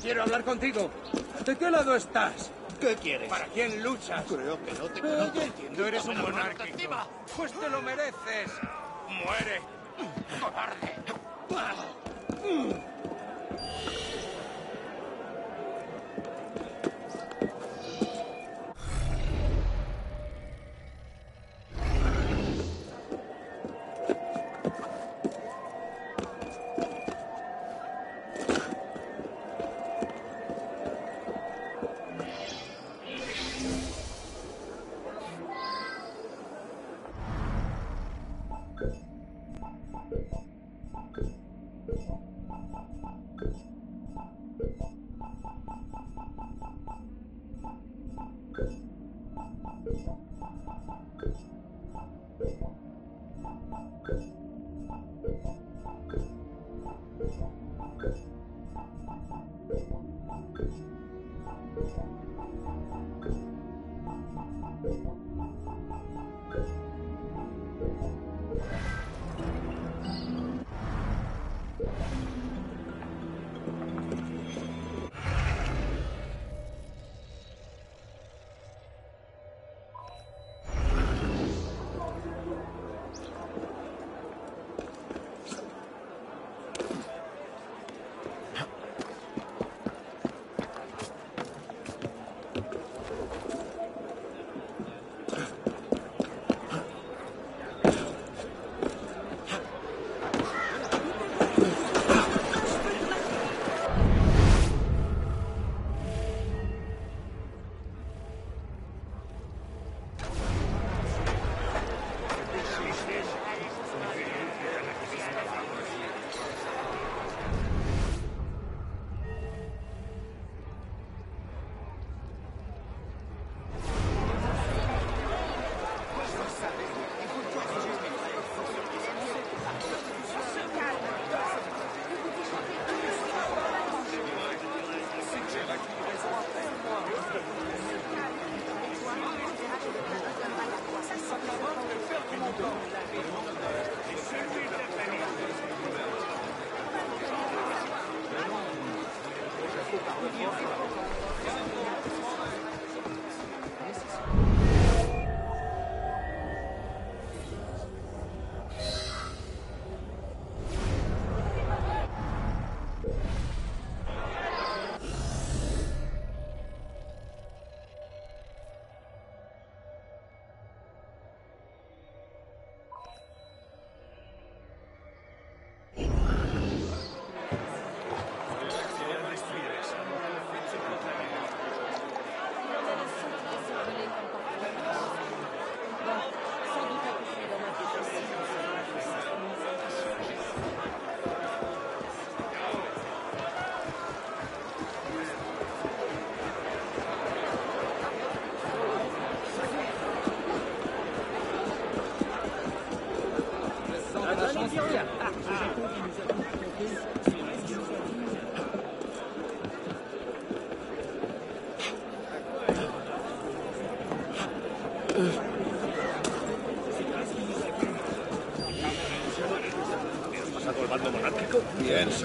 Quiero hablar contigo. ¿De qué lado estás? ¿Qué quieres? ¿Para quién luchas? Creo que no te Eh, conozco. entiendo, eres un monárquico. Pues te lo mereces. Muere. Cobarde.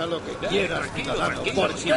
Lo que. ¿Por qué?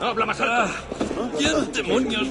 ¡Habla más alto! Ah, ¿Quién demonios?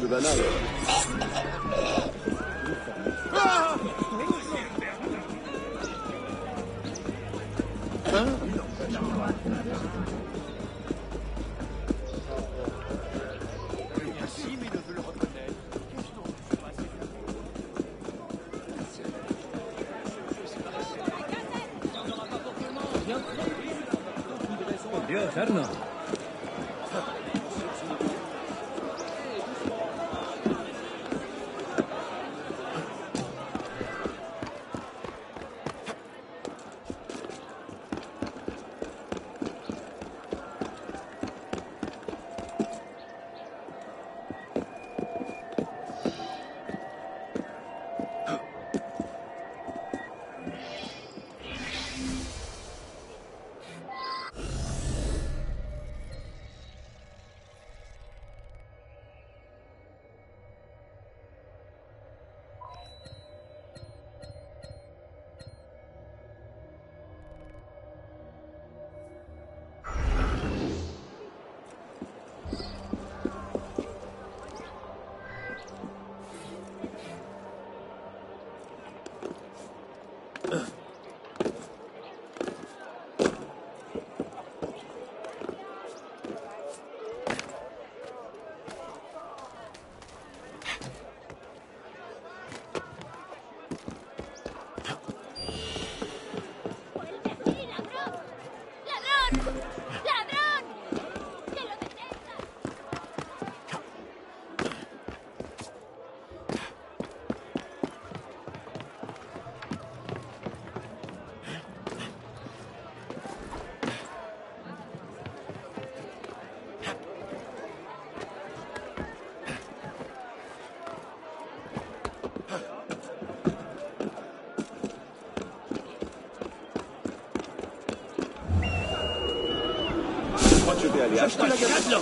¡Hazlo!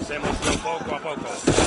Hacémoslo poco a poco.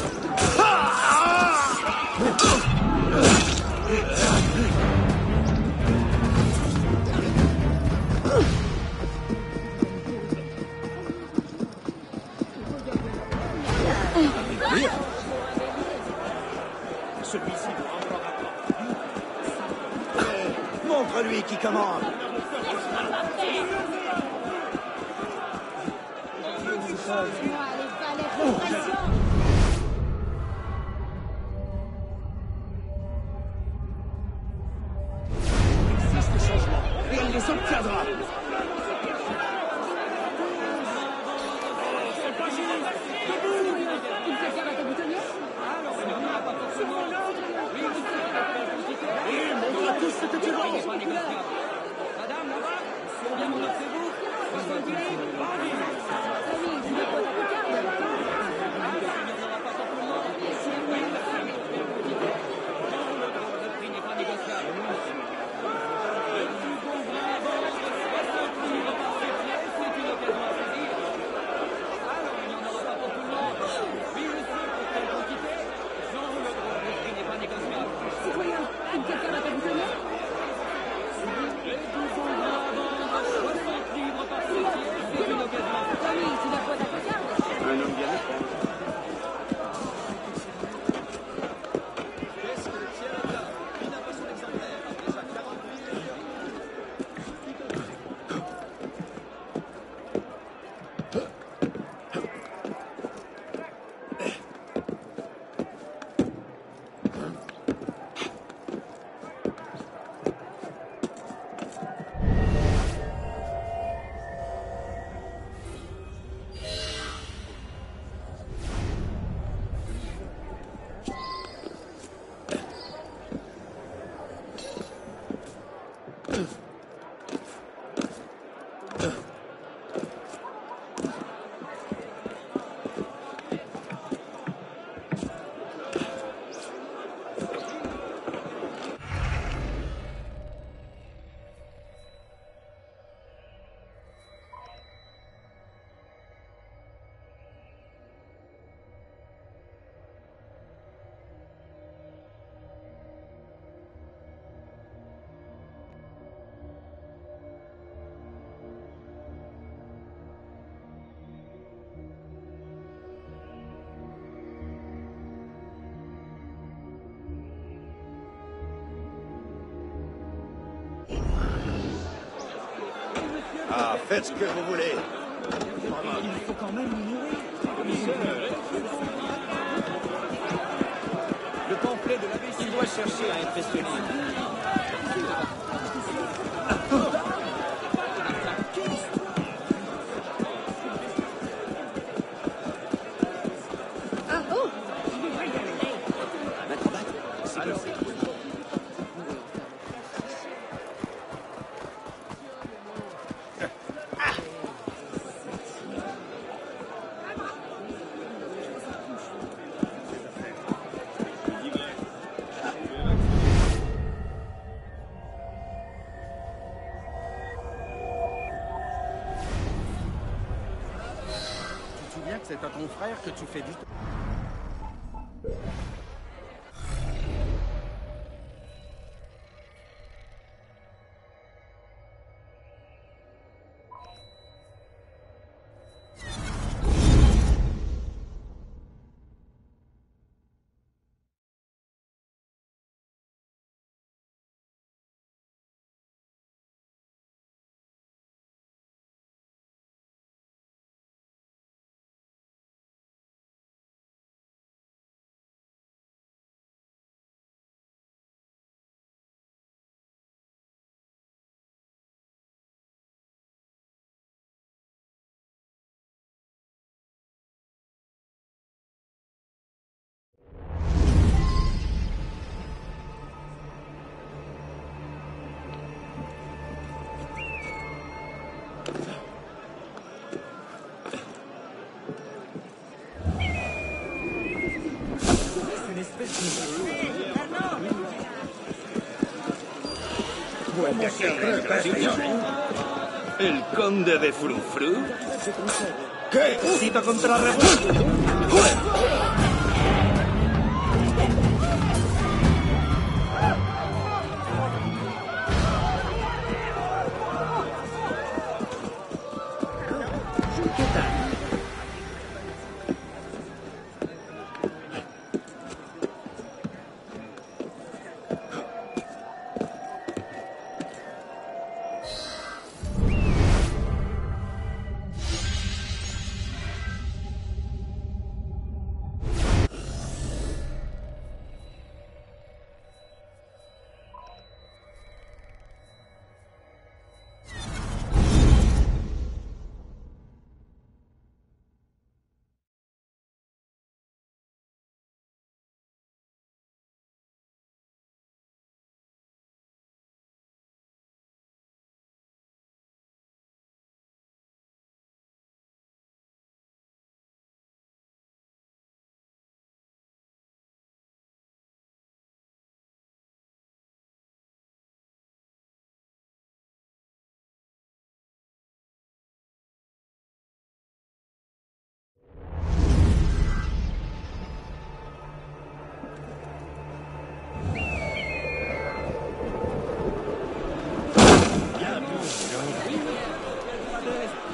Yeah. Faites ce que vous voulez. Il faut quand même mourir. Le pamphlet de l'abbé, il doit chercher à impressionner. Tu frère que tu fais du... ¿El conde de Frufru? ¿Qué? Cita contra revuelto.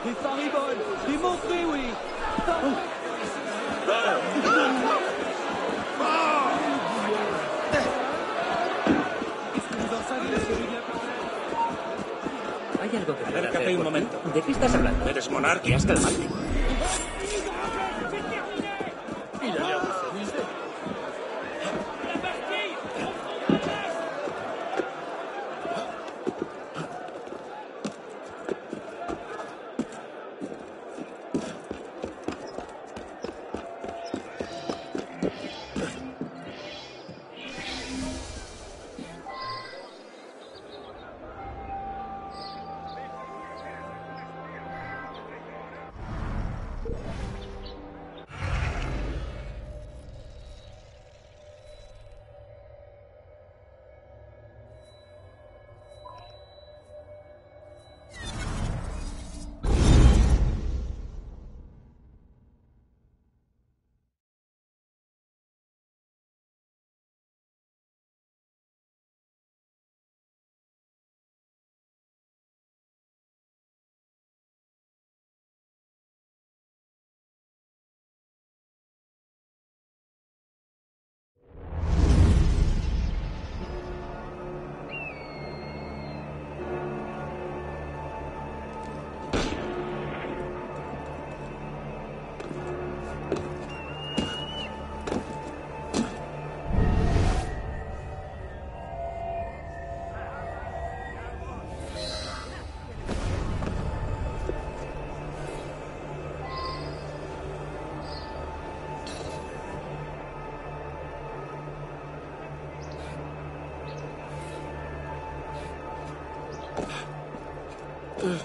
Des fariboles Des montrés, oui que que Hay algo que pueda Acércate hacer un momento. ¿De qué estás hablando? Eres monarquías, calmate. imbécil. Ils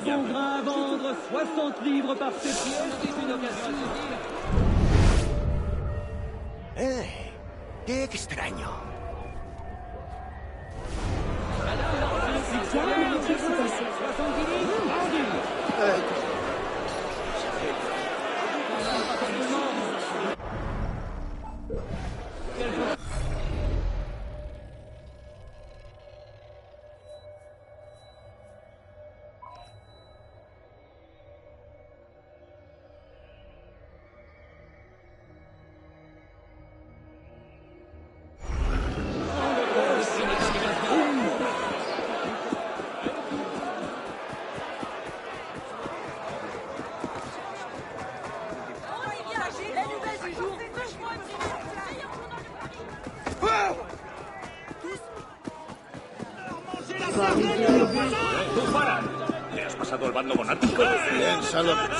sont vendre 60 livres par ces pièces, c'est une occasion à saisir. Eh, hey, extraño. Shalom.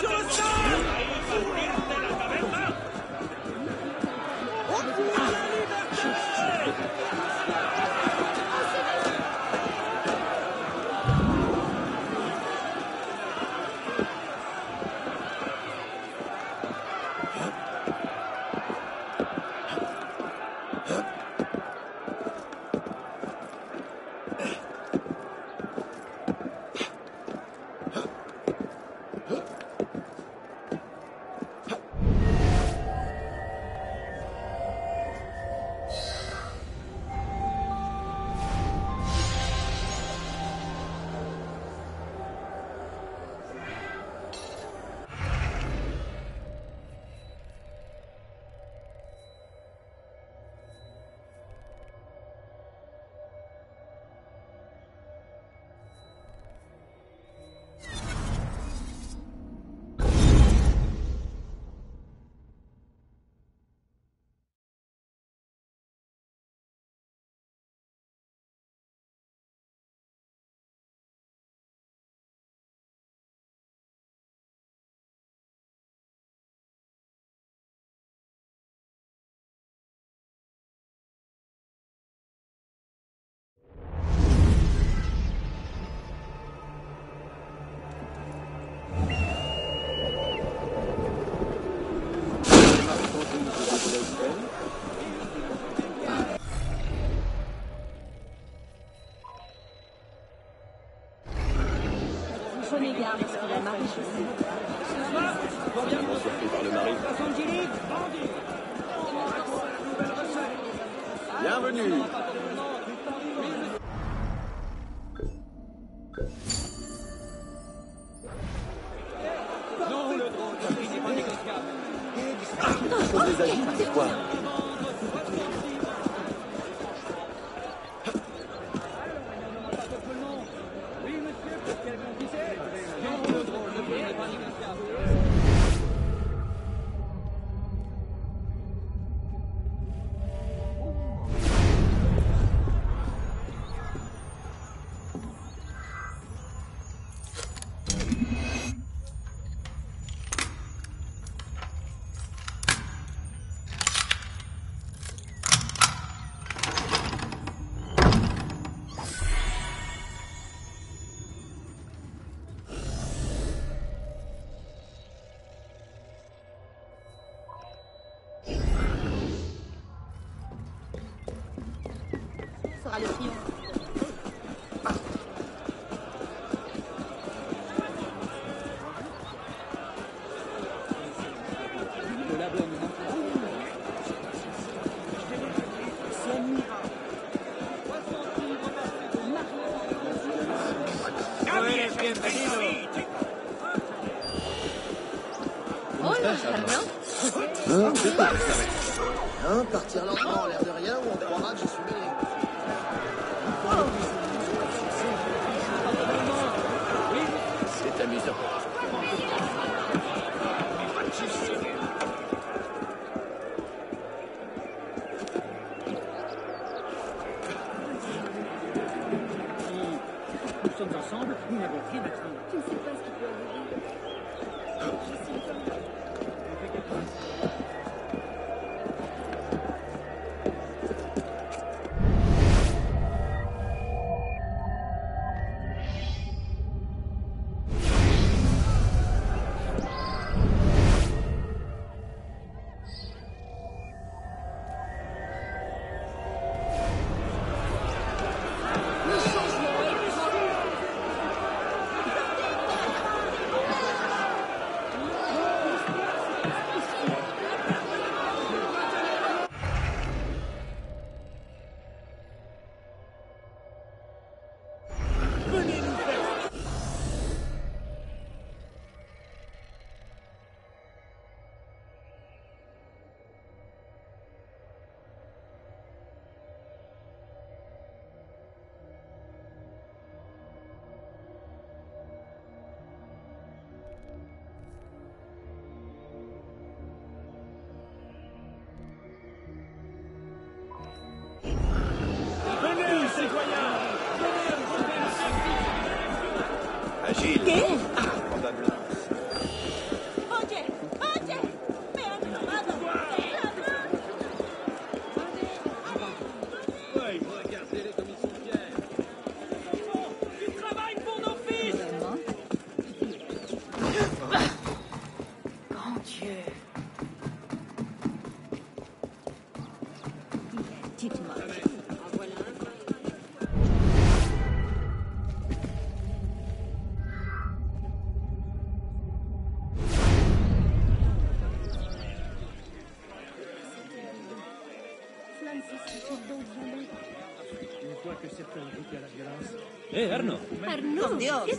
Arnaud, Por Dios, ¿qué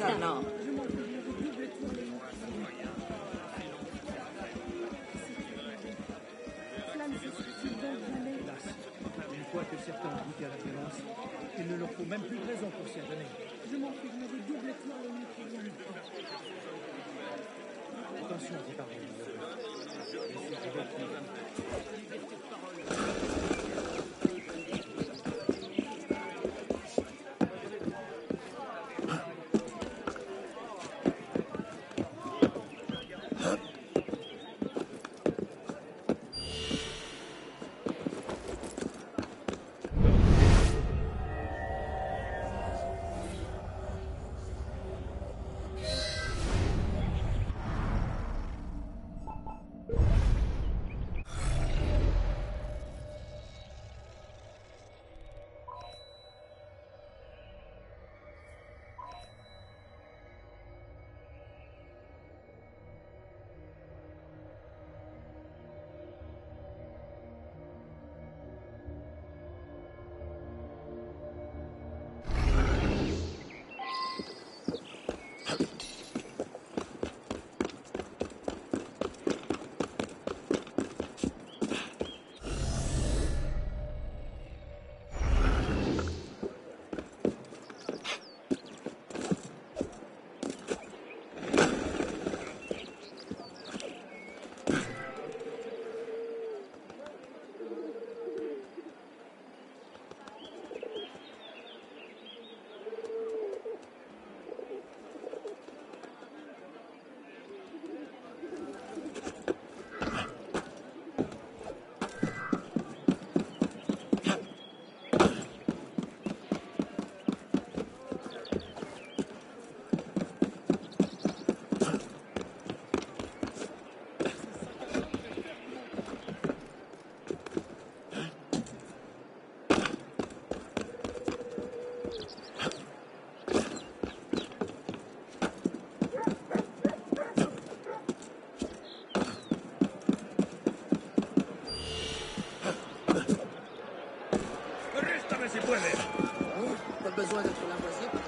besoin d'être là, voici.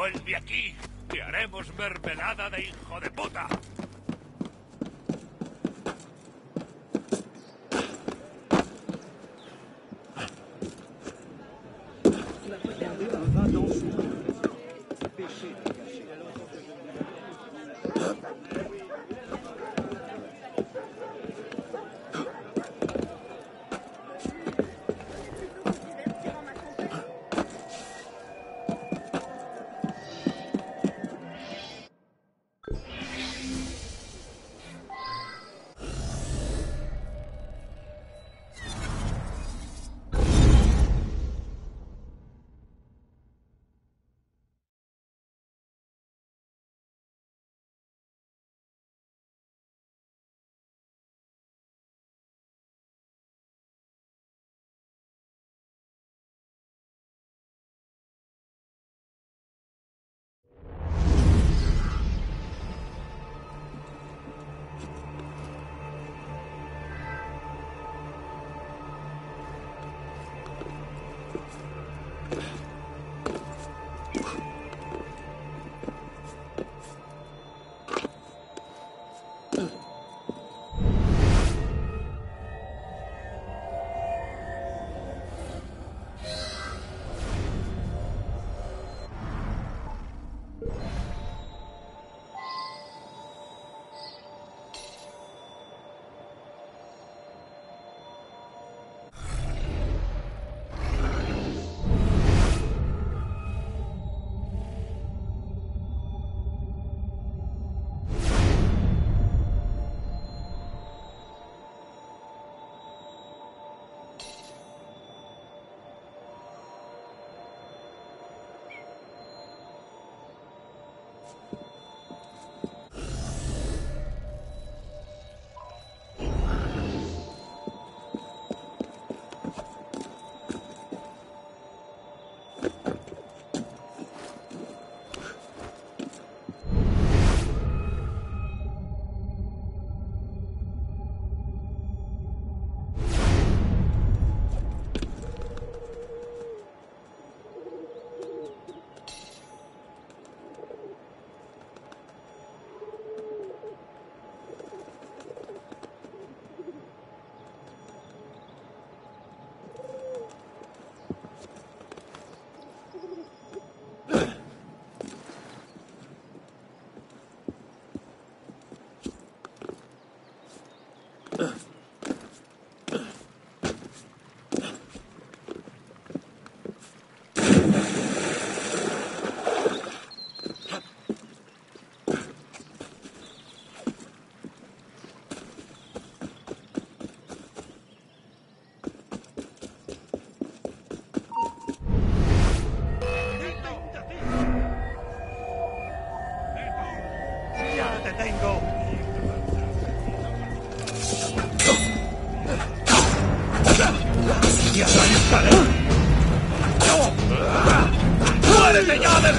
Vuelve aquí. Te haremos mermelada de hijo de puta.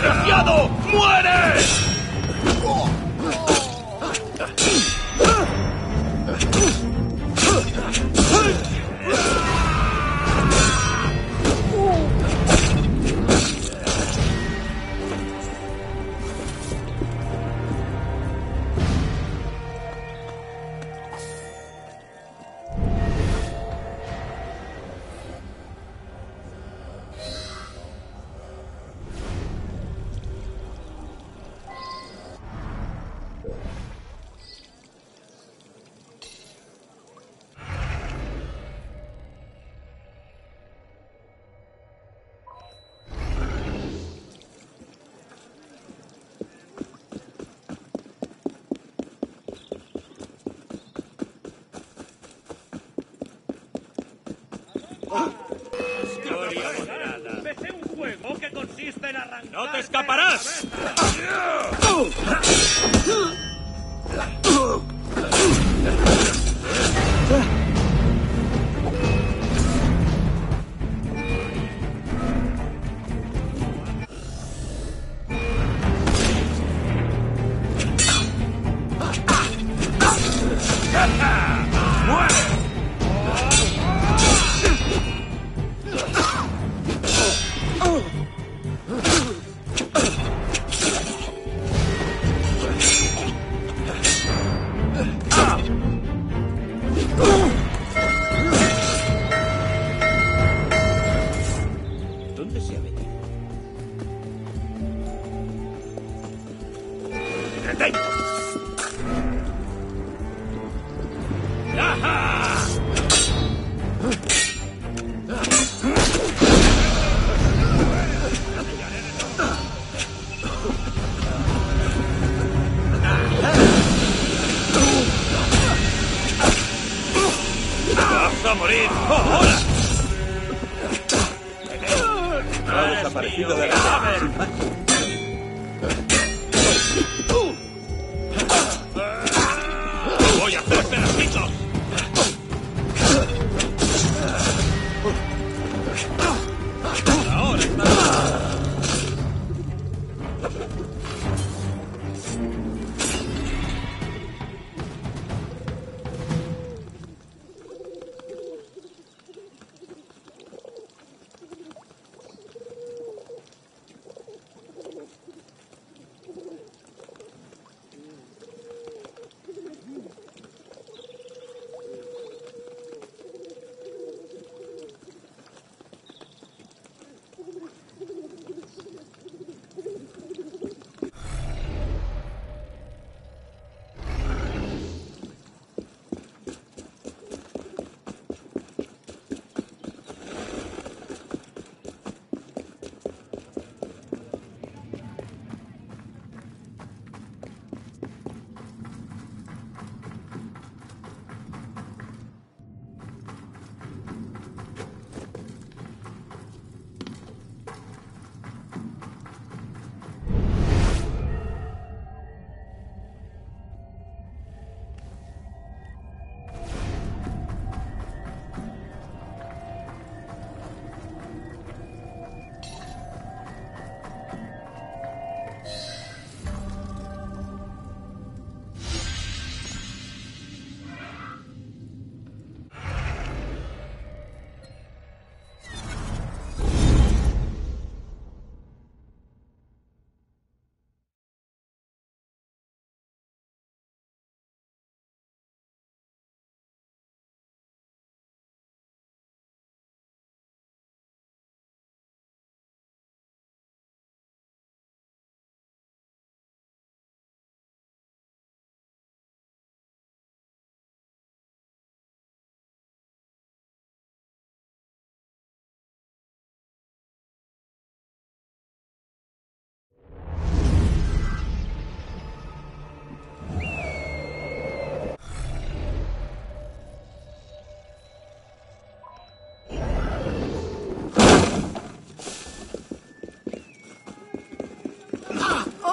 Desgraciado! ¡Muere! Consiste en arrancar... ¡No te escaparás! Desaparecido de la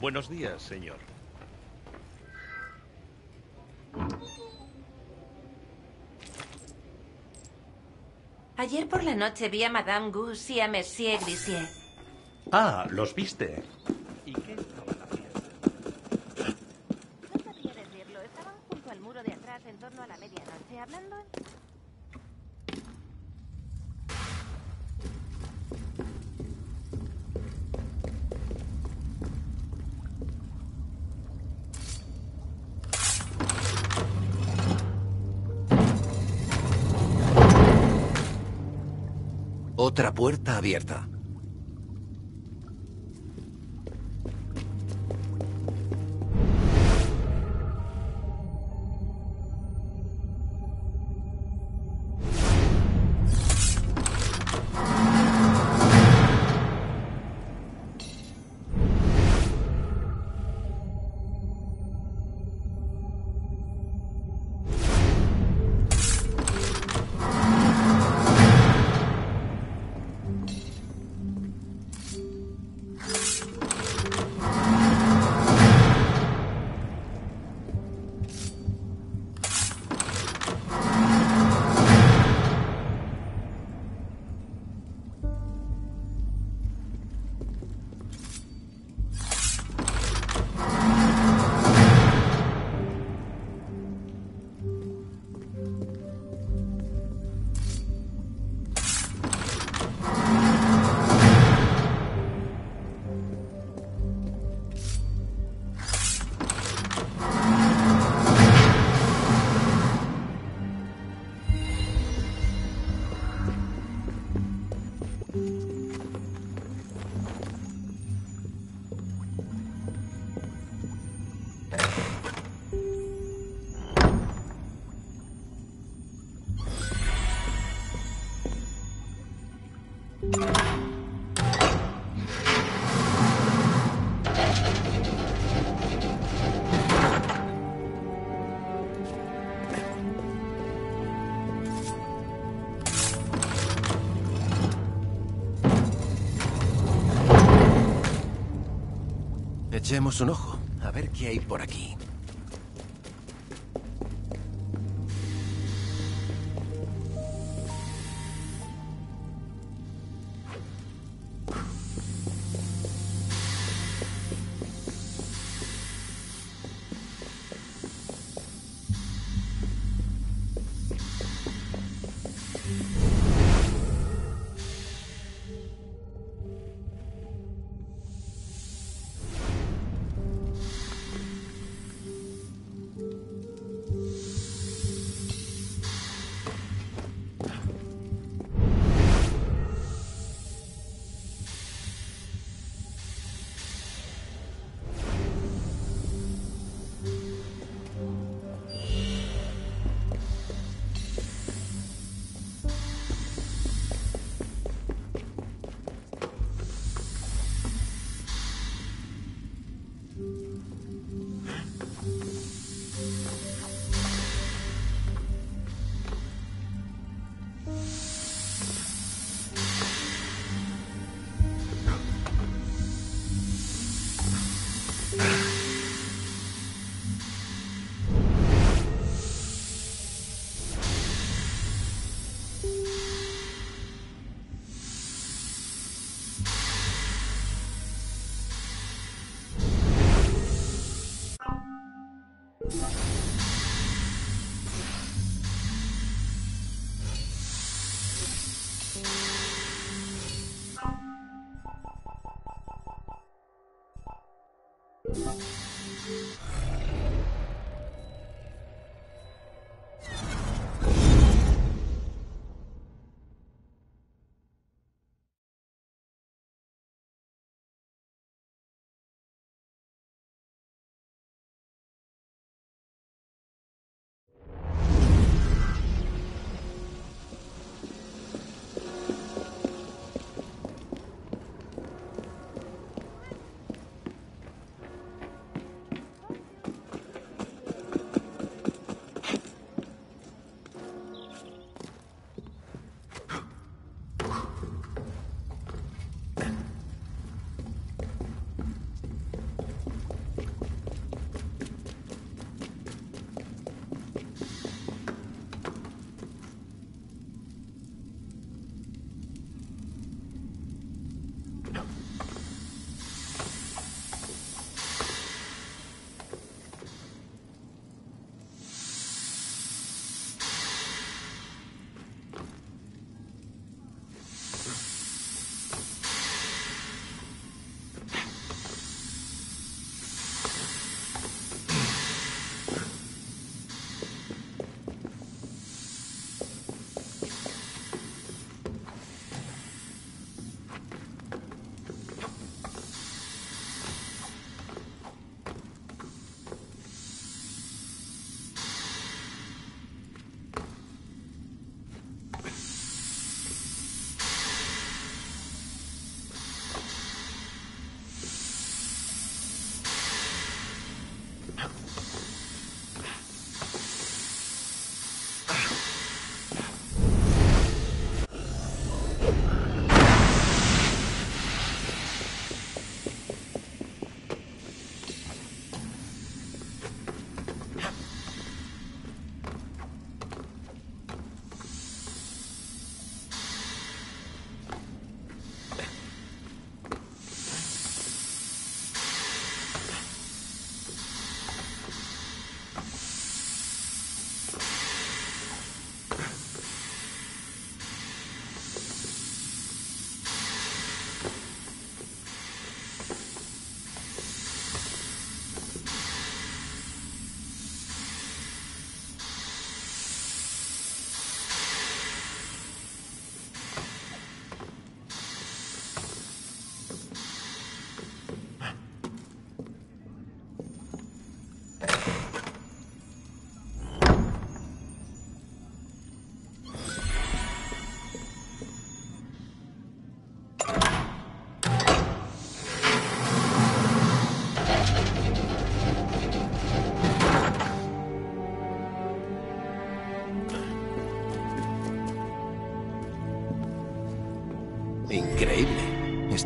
Buenos días, señor. Ayer por la noche vi a Madame Gus y a Monsieur Grissier. Ah, los viste. Otra puerta abierta. Echemos un ojo, a ver qué hay por aquí.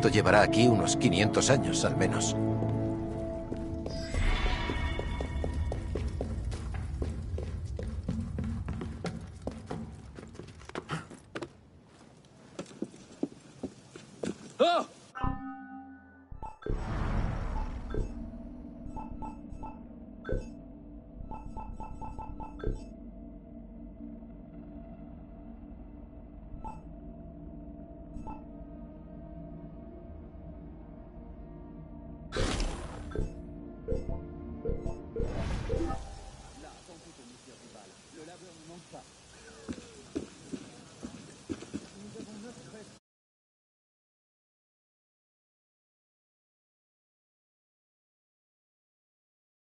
Esto llevará aquí unos 500 años, al menos.